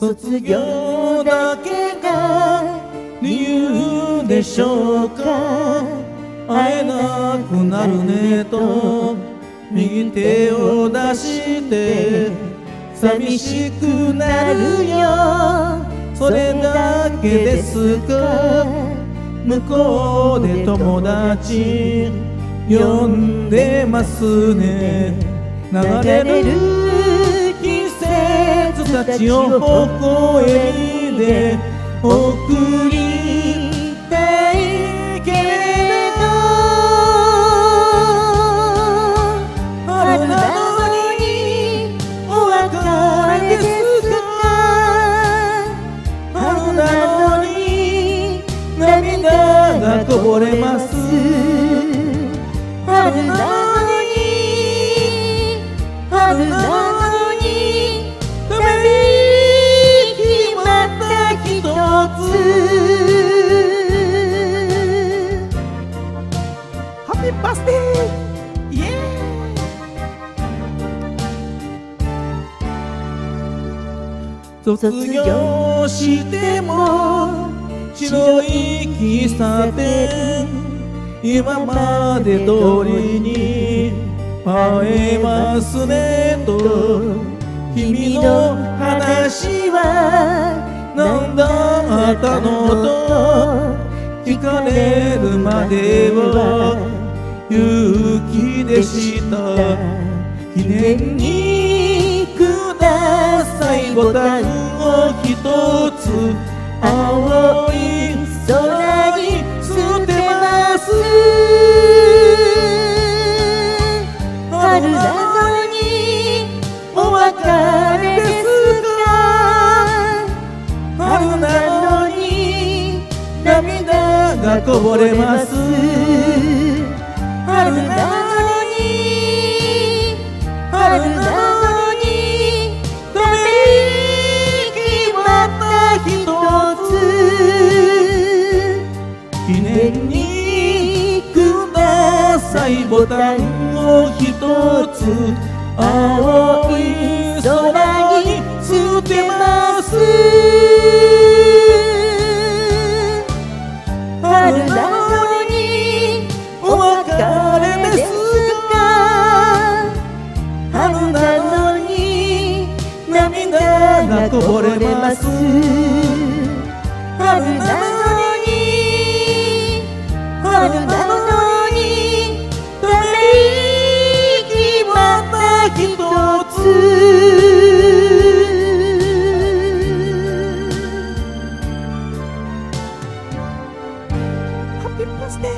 卒業だけが理由でしょうか？会えなくなるねと右手を出して寂しくなるよ。それだけですか向こうで友達呼んでますね。流れるたちを微笑みで送りたいけれど春なのにお別れですか春なのに涙がこぼれます。ハッピーバースデー。イエーイ卒業しても白い喫茶店。今まで通りに会えますねと。君の話は何だったのと。聞かれるまでは勇気でした。記念にくださいボタンを一つ。青い空に捨てます。春なのにお別れですか。春なのに涙がこぼれます。春なのに春なのにため息また一つ記念にくださいボタンを一つ青い空こぼれます。春なのに春なのにため息また一つ。ハッピーバースデー。